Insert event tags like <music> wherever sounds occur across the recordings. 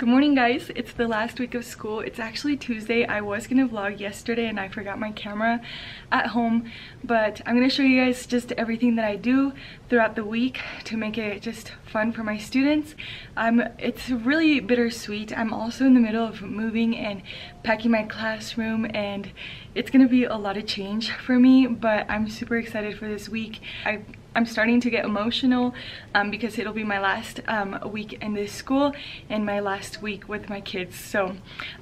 Good morning guys, it's the last week of school. It's actually Tuesday. I was gonna vlog yesterday and I forgot my camera at home, but I'm gonna show you guys just everything that I do throughout the week to make it just fun for my students. Um, it's really bittersweet. I'm also in the middle of moving and packing my classroom and it's gonna be a lot of change for me, but I'm super excited for this week. I I'm starting to get emotional um, because it'll be my last um, week in this school and my last week with my kids. So,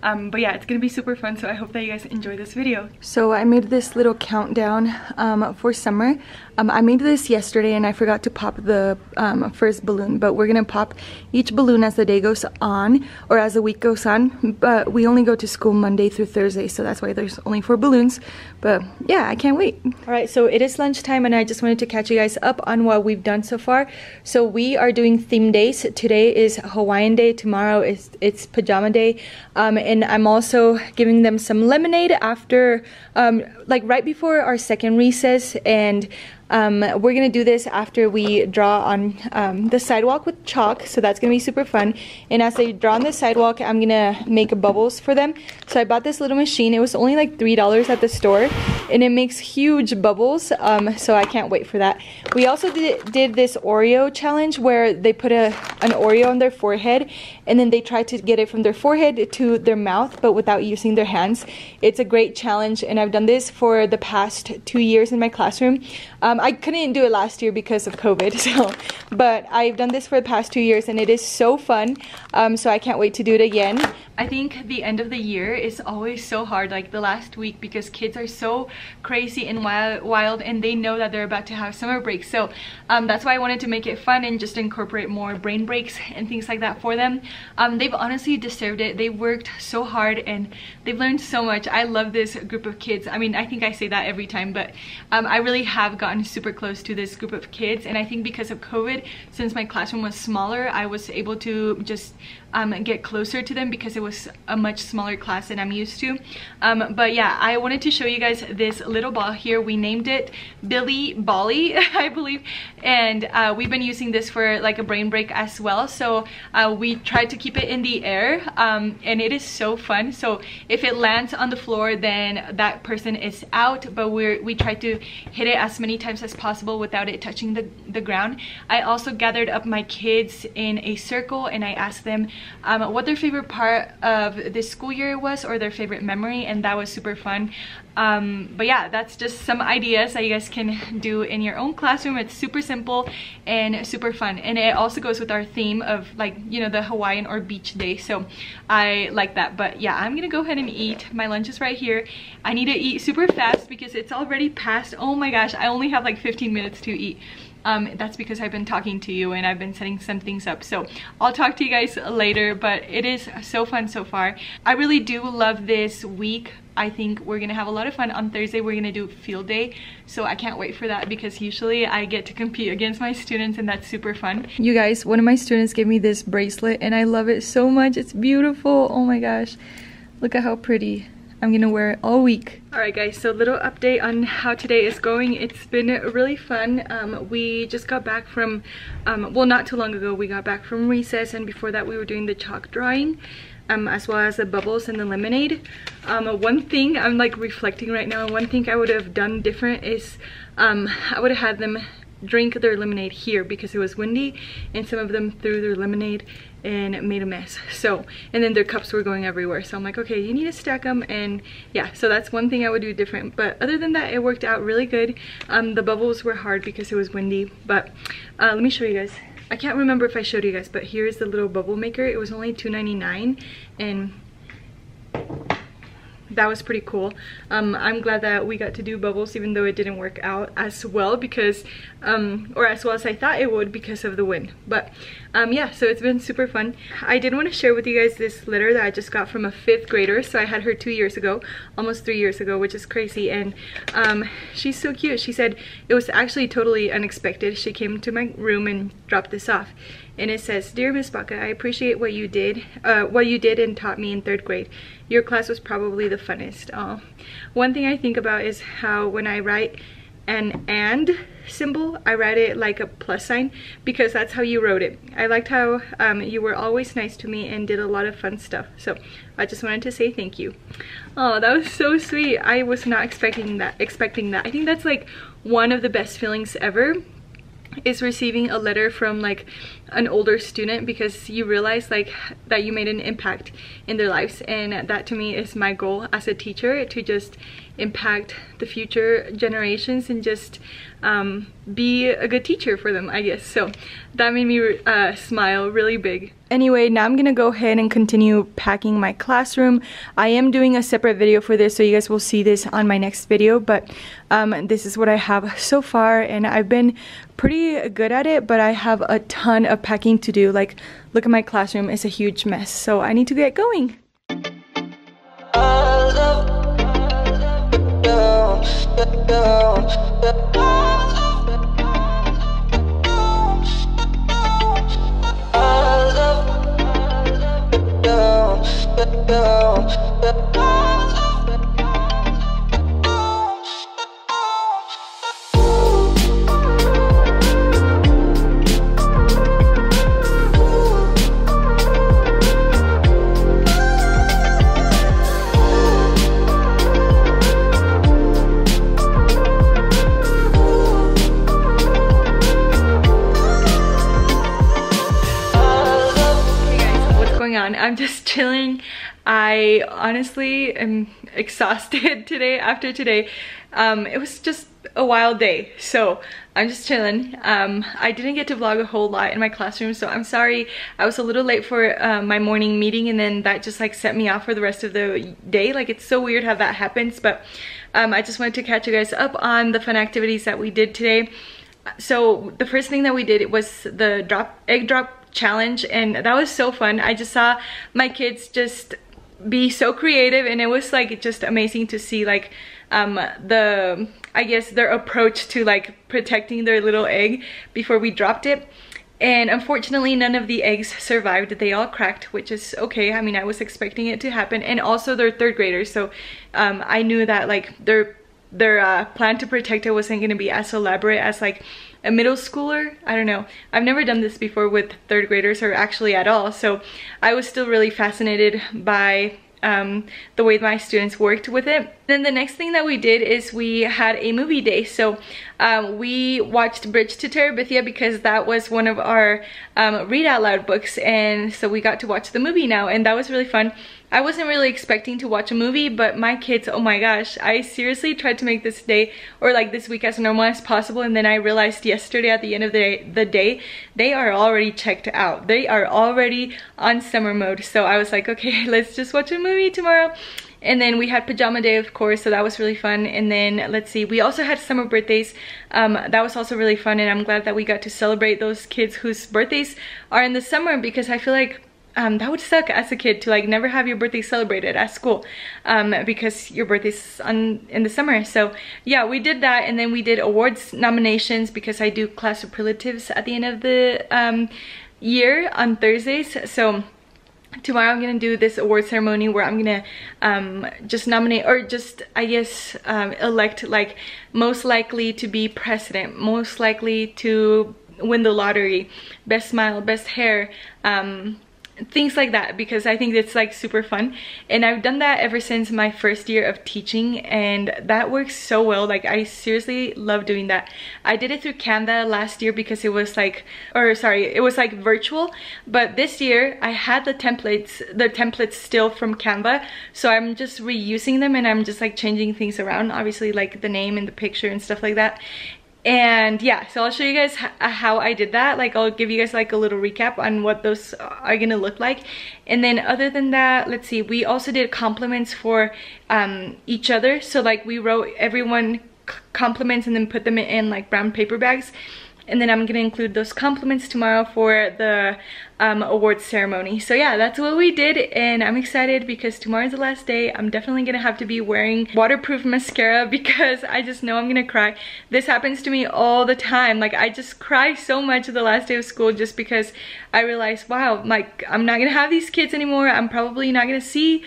um, but yeah, it's gonna be super fun. So I hope that you guys enjoy this video. So I made this little countdown um, for summer. Um, I made this yesterday and I forgot to pop the um, first balloon, but we're gonna pop each balloon as the day goes on or as the week goes on. But we only go to school Monday through Thursday, so that's why there's only four balloons. But yeah, I can't wait. All right, so it is lunchtime and I just wanted to catch you guys up on what we've done so far. So we are doing theme days. Today is Hawaiian day, tomorrow is it's pajama day. Um, and I'm also giving them some lemonade after, um, like right before our second recess and um, we're gonna do this after we draw on um, the sidewalk with chalk, so that's gonna be super fun. And as they draw on the sidewalk, I'm gonna make bubbles for them. So I bought this little machine. It was only like $3 at the store, and it makes huge bubbles, um, so I can't wait for that. We also did, did this Oreo challenge where they put a, an Oreo on their forehead, and then they try to get it from their forehead to their mouth, but without using their hands. It's a great challenge, and I've done this for the past two years in my classroom. Um, um, I couldn't do it last year because of COVID, <laughs> so but I've done this for the past two years and it is so fun. Um, so I can't wait to do it again. I think the end of the year is always so hard, like the last week, because kids are so crazy and wild, and they know that they're about to have summer breaks. So um, that's why I wanted to make it fun and just incorporate more brain breaks and things like that for them. Um, they've honestly deserved it. They worked so hard and they've learned so much. I love this group of kids. I mean, I think I say that every time, but um, I really have gotten super close to this group of kids. And I think because of COVID, since my classroom was smaller, I was able to just um, get closer to them because it was a much smaller class than I'm used to. Um, but yeah, I wanted to show you guys this little ball here. We named it Billy Bally, <laughs> I believe. And uh, we've been using this for like a brain break as well. So uh, we tried to keep it in the air um, and it is so fun. So if it lands on the floor, then that person is out. But we're, we tried to hit it as many times as possible without it touching the, the ground. I also gathered up my kids in a circle and I asked them um, what their favorite part of this school year was or their favorite memory and that was super fun. Um, but yeah, that's just some ideas that you guys can do in your own classroom. It's super simple and super fun. And it also goes with our theme of like, you know, the Hawaiian or beach day. So I like that. But yeah, I'm gonna go ahead and eat. My lunch is right here. I need to eat super fast because it's already past, oh my gosh, I only have like 15 minutes to eat um, that's because I've been talking to you and I've been setting some things up. So I'll talk to you guys later, but it is so fun so far. I really do love this week. I think we're gonna have a lot of fun. On Thursday, we're gonna do field day. So I can't wait for that because usually I get to compete against my students and that's super fun. You guys, one of my students gave me this bracelet and I love it so much. It's beautiful. Oh my gosh. Look at how pretty. I'm gonna wear it all week. Alright guys, so a little update on how today is going. It's been really fun. Um, we just got back from, um, well not too long ago, we got back from recess and before that we were doing the chalk drawing. Um, as well as the bubbles and the lemonade. Um, one thing I'm like reflecting right now, one thing I would have done different is um, I would have had them drink their lemonade here because it was windy and some of them threw their lemonade and made a mess. So and then their cups were going everywhere. So i'm like okay you need to stack them and yeah so that's one thing i would do different. But other than that it worked out really good. Um the bubbles were hard because it was windy but uh, let me show you guys. I can't remember if i showed you guys but here's the little bubble maker. It was only 2.99 and that was pretty cool. Um, I'm glad that we got to do bubbles even though it didn't work out as well because, um, or as well as I thought it would because of the wind. But um, yeah, so it's been super fun. I did want to share with you guys this letter that I just got from a fifth grader. So I had her two years ago, almost three years ago, which is crazy. And um, she's so cute. She said it was actually totally unexpected. She came to my room and dropped this off and it says dear miss baca i appreciate what you did uh, what you did and taught me in third grade. Your class was probably the funnest oh one thing i think about is how when i write an and symbol i write it like a plus sign because that's how you wrote it. I liked how um, you were always nice to me and did a lot of fun stuff. So i just wanted to say thank you. Oh that was so sweet. I was not expecting that expecting that. I think that's like one of the best feelings ever is receiving a letter from like an older student because you realize like that you made an impact in their lives. And that to me is my goal as a teacher to just impact the future generations and just um, be a good teacher for them I guess. So that made me uh, smile really big. Anyway, now I'm gonna go ahead and continue packing my classroom. I am doing a separate video for this, so you guys will see this on my next video, but um, this is what I have so far, and I've been pretty good at it, but I have a ton of packing to do. Like, look at my classroom, it's a huge mess, so I need to get going. Chilling. I honestly am <laughs> exhausted <laughs> today after today. Um, it was just a wild day, so I'm just chilling. Um, I didn't get to vlog a whole lot in my classroom, so I'm sorry. I was a little late for uh, my morning meeting and then that just like set me off for the rest of the day. Like it's so weird how that happens, but um, I just wanted to catch you guys up on the fun activities that we did today. So the first thing that we did was the drop egg drop challenge and that was so fun. I just saw my kids just be so creative and it was like just amazing to see like um the I guess their approach to like protecting their little egg before we dropped it. And unfortunately none of the eggs survived. They all cracked which is okay. I mean i was expecting it to happen. And also they're third graders so um, i knew that like their their uh, plan to protect it wasn't going to be as elaborate as like a middle schooler? I don't know. I've never done this before with third graders or actually at all. So i was still really fascinated by um, the way my students worked with it. Then the next thing that we did is we had a movie day. So um, we watched Bridge to Terabithia because that was one of our um, read out loud books and so we got to watch the movie now and that was really fun. I wasn't really expecting to watch a movie, but my kids, oh my gosh, I seriously tried to make this day or like this week as normal as possible. And then I realized yesterday at the end of the day, the day, they are already checked out. They are already on summer mode. So I was like, okay, <laughs> let's just watch a movie tomorrow. And then we had pajama day, of course, so that was really fun. And then, let's see, we also had summer birthdays. Um, that was also really fun, and I'm glad that we got to celebrate those kids whose birthdays are in the summer because I feel like um, that would suck as a kid to like never have your birthday celebrated at school um, because your birthday's on in the summer. So yeah, we did that and then we did awards nominations because I do class superlatives at the end of the um, year on Thursdays. So tomorrow I'm gonna do this award ceremony where I'm gonna um, just nominate or just I guess um, elect like most likely to be president, most likely to win the lottery, best smile, best hair, um, things like that because I think it's like super fun. And I've done that ever since my first year of teaching and that works so well. Like I seriously love doing that. I did it through Canva last year because it was like or sorry it was like virtual. But this year I had the templates the templates still from Canva. So I'm just reusing them and I'm just like changing things around. Obviously like the name and the picture and stuff like that and yeah so i'll show you guys how i did that. Like i'll give you guys like a little recap on what those are gonna look like. And then other than that let's see we also did compliments for um, each other. So like we wrote everyone compliments and then put them in like brown paper bags and then I'm gonna include those compliments tomorrow for the um, awards ceremony. So yeah, that's what we did and I'm excited because tomorrow's the last day. I'm definitely gonna have to be wearing waterproof mascara <laughs> because I just know I'm gonna cry. This happens to me all the time. Like I just cry so much the last day of school just because I realized, wow, like I'm not gonna have these kids anymore. I'm probably not gonna see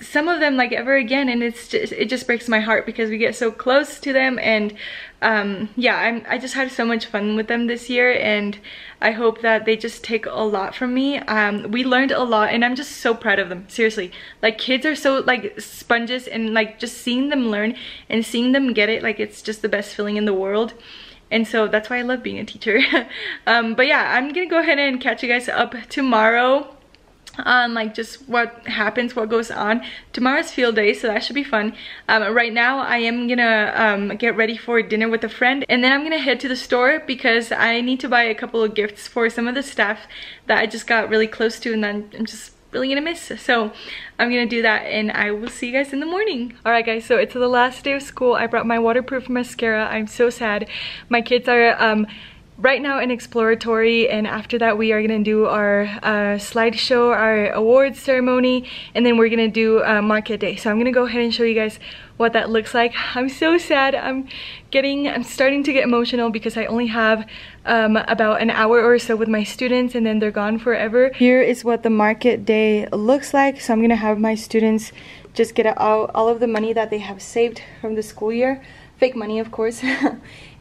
some of them like ever again and it's just it just breaks my heart because we get so close to them and um yeah i'm i just had so much fun with them this year and i hope that they just take a lot from me. Um we learned a lot and i'm just so proud of them seriously. Like kids are so like sponges and like just seeing them learn and seeing them get it like it's just the best feeling in the world. And so that's why i love being a teacher. <laughs> Um but yeah i'm gonna go ahead and catch you guys up tomorrow on like just what happens what goes on. Tomorrow's field day so that should be fun. Um, right now i am gonna um, get ready for dinner with a friend and then i'm gonna head to the store because i need to buy a couple of gifts for some of the staff that i just got really close to and then i'm just really gonna miss. So i'm gonna do that and i will see you guys in the morning. All right guys so it's the last day of school. I brought my waterproof mascara. I'm so sad. My kids are um right now in exploratory and after that we are gonna do our uh, slideshow our awards ceremony and then we're gonna do uh, market day. So I'm gonna go ahead and show you guys what that looks like. <laughs> I'm so sad. I'm getting I'm starting to get emotional because I only have um, about an hour or so with my students and then they're gone forever. Here is what the market day looks like. So I'm gonna have my students just get out all of the money that they have saved from the school year fake money of course. <laughs>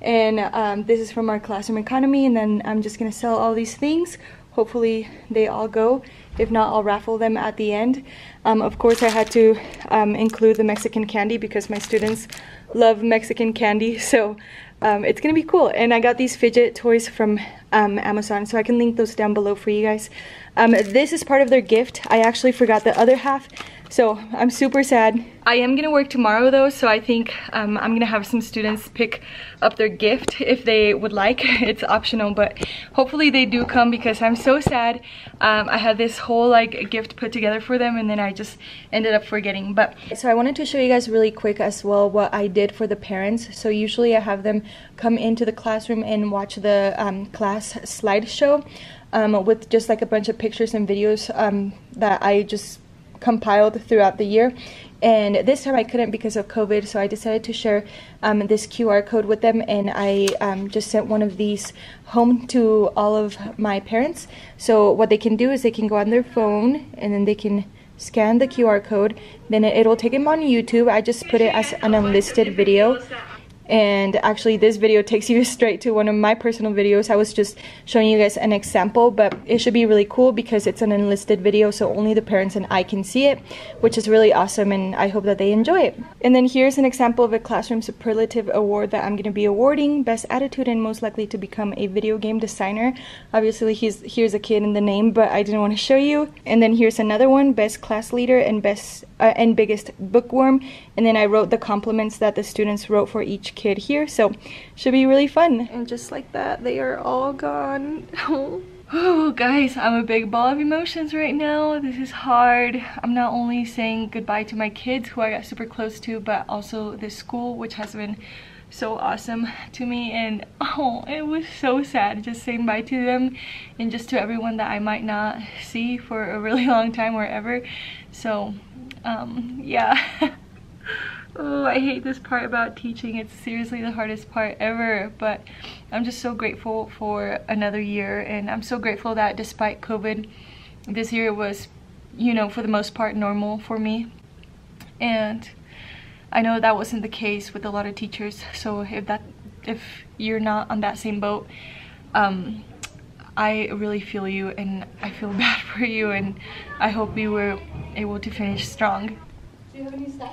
And um, this is from our classroom economy and then I'm just gonna sell all these things. Hopefully they all go. If not I'll raffle them at the end. Um, of course I had to um, include the Mexican candy because my students love Mexican candy. <laughs> So um, it's gonna be cool. And I got these fidget toys from um, Amazon so I can link those down below for you guys um, this is part of their gift I actually forgot the other half so I'm super sad. I am gonna work tomorrow though, so I think um, I'm gonna have some students pick up their gift if they would like. <laughs> it's optional, but hopefully they do come because I'm so sad. Um, I had this whole like gift put together for them and then I just ended up forgetting. But So I wanted to show you guys really quick as well what I did for the parents. So usually I have them come into the classroom and watch the um, class slideshow um, with just like a bunch of pictures and videos um, that I just compiled throughout the year. And this time I couldn't because of COVID so I decided to share um, this QR code with them and I um, just sent one of these home to all of my parents. So what they can do is they can go on their phone and then they can scan the QR code. Then it'll take them on YouTube. I just put it as an unlisted video and actually this video takes you <laughs> straight to one of my personal videos. I was just showing you guys an example but it should be really cool because it's an unlisted video so only the parents and i can see it which is really awesome and i hope that they enjoy it. And then here's an example of a classroom superlative award that i'm going to be awarding best attitude and most likely to become a video game designer. Obviously he's here's a kid in the name but i didn't want to show you. And then here's another one best class leader and best uh, and biggest bookworm. And then i wrote the compliments that the students wrote for each kid here so should be really fun. And just like that they are all gone. <laughs> Oh guys i'm a big ball of emotions right now. This is hard. I'm not only saying goodbye to my kids who i got super close to but also this school which has been so awesome to me. And <laughs> oh it was so sad just saying bye to them and just to everyone that i might not see for a really <laughs> long time or ever. So um yeah Oh, I hate this part about teaching. It's seriously the hardest part ever, but I'm just so grateful for another year and I'm so grateful that despite COVID, this year was, you know, for the most part normal for me. And I know that wasn't the case with a lot of teachers, so if that if you're not on that same boat, um, I really feel you and I feel <laughs> bad for you and I hope you were able to finish strong.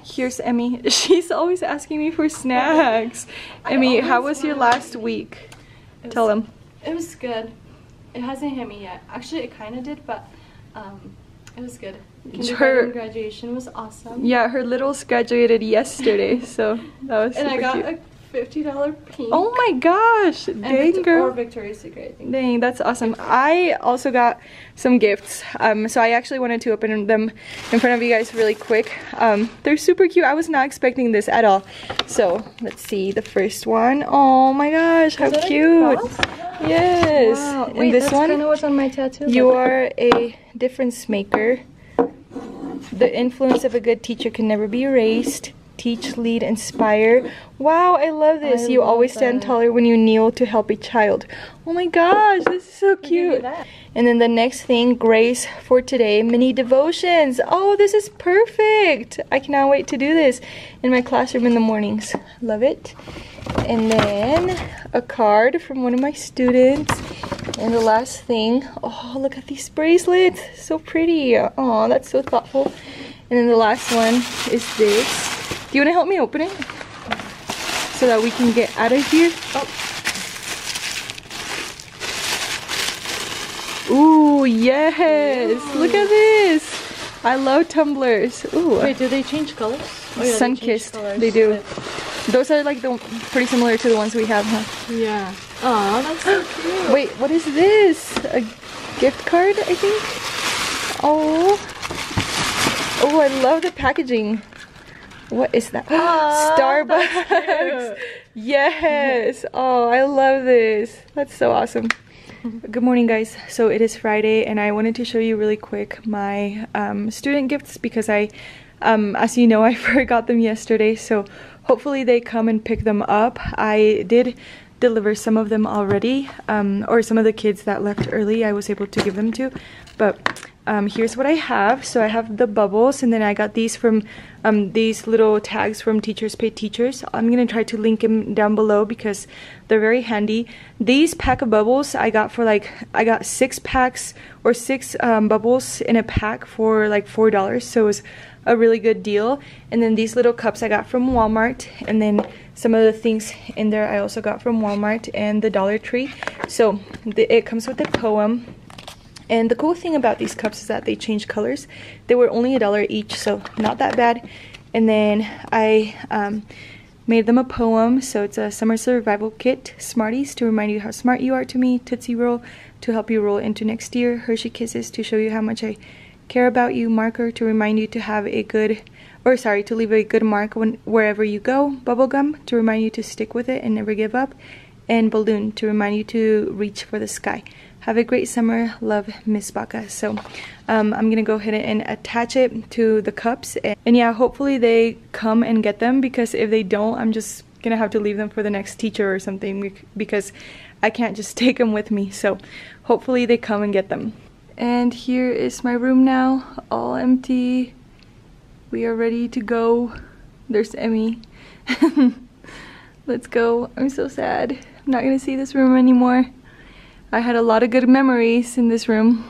Here's Emmy. <laughs> She's always asking me for snacks. Emmy, how was your last week? Tell them. It was good. It hasn't hit me yet. Actually, it kind of did, but um, it was good. Her, graduation was awesome. Yeah, her littles graduated yesterday, so that was <laughs> And I got cute. a $50 pink. Oh my gosh. And Dang, girl. Or Victoria's Secret. Dang, that's awesome. I also got some gifts. Um, so I actually wanted to open them in front of you guys really quick. Um, they're super cute. I was not expecting this at all. So let's see the first one. Oh my gosh, how cute. Yes. Wow. Wait, and this that's one, kind of what's on my tattoo. You are a difference maker. The influence of a good teacher can never be erased Teach, lead, inspire. Wow, I love this. I you love always stand taller when you kneel to help a child. Oh my gosh, this is so cute. And then the next thing, grace for today, mini devotions. Oh, this is perfect. I cannot wait to do this in my classroom in the mornings. Love it. And then a card from one of my students. And the last thing, oh, look at these bracelets. So pretty. Oh, that's so thoughtful. And then the last one is this. Do you want to help me open it? So that we can get out of here. Oh. Ooh, yes. Ooh. Look at this. I love tumblers. Ooh. Wait, do they change colors? Oh, yeah, Sun-kissed. They, they, do. Those are like the pretty similar to the ones we have, huh? Yeah. Oh, that's so cute. Wait, what is this? A gift card, I think? Oh. Oh, I love the packaging. What is that? Oh, Starbucks. <laughs> Yes. Oh, I love this. That's so awesome. Good morning guys. So it is Friday and I wanted to show you really quick my um, student gifts because I, um, as you know, <laughs> I forgot them yesterday. So hopefully they come and pick them up. I did deliver some of them already um, or some of the kids that left early I was able to give them to. But um, here's what I have. So I have the bubbles and then I got these from um, these little tags from Teachers Pay Teachers. I'm going to try to link them down below because they're very handy. These pack of bubbles I got for like, I got six packs or six um, bubbles in a pack for like $4. So it was a really good deal. And then these little cups I got from Walmart. And then some of the things in there I also got from Walmart and the Dollar Tree. So the, it comes with a poem and the cool thing about these cups is that they change colors. They were only a dollar each, so not that bad. And then I um, made them a poem. So it's a summer survival kit. Smarties to remind you how smart you are to me. Tootsie Roll to help you roll into next year. Hershey Kisses to show you how much I care about you. Marker to remind you to have a good, or sorry, to leave a good mark when, wherever you go. Bubblegum to remind you to stick with it and never give up. And Balloon to remind you to reach for the sky have a great summer. Love miss Baca. So um, I'm gonna go ahead and attach it to the cups and, and, yeah hopefully they come and get them because if they don't I'm just gonna have to leave them for the next teacher or something because I can't just <laughs> take them with me. So hopefully they come and get them. And here is my room now all empty. We are ready to go. There's Emmy. <laughs> Let's go. I'm so sad. I'm not gonna see this room anymore I had a lot of good memories in this room.